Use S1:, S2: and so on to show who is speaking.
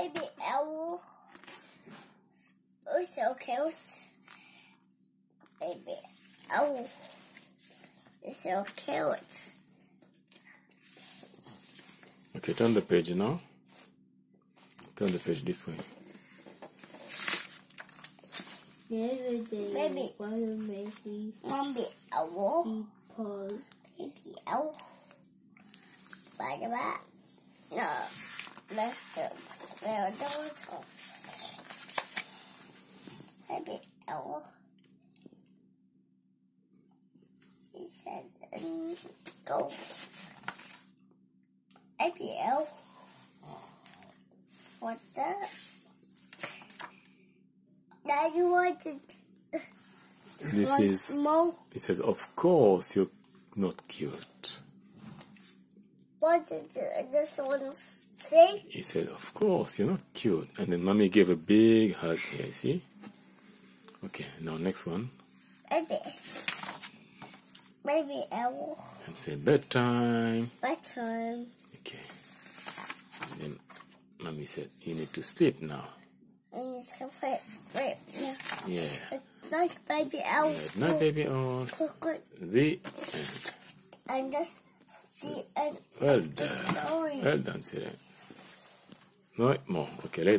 S1: Baby owl. Oh, so cute. Baby owl. So cute.
S2: Okay, turn the page now. Turn the page this way.
S1: Baby.
S3: Baby.
S1: Owl.
S3: People.
S1: Baby owl. Spider-Man. No. Mr. Sparadoodle. Baby owl. He says, mm, go. Baby owl. What's that? Now you want
S2: This is,
S1: more?
S2: it says, of course you're not cute.
S1: What did this one say?
S2: He said, of course you're not cute. And then mommy gave a big hug here, see? Okay, now next one.
S1: Baby. Baby owl.
S2: And say bedtime.
S1: Bedtime.
S2: Okay. And then mommy said, you need to sleep now.
S1: And so wait, wait, yeah.
S2: Yeah.
S1: It's baby owl.
S2: Night, baby.
S1: owl.
S2: The end.
S1: and end
S2: Well done. Well done. No more. Okay.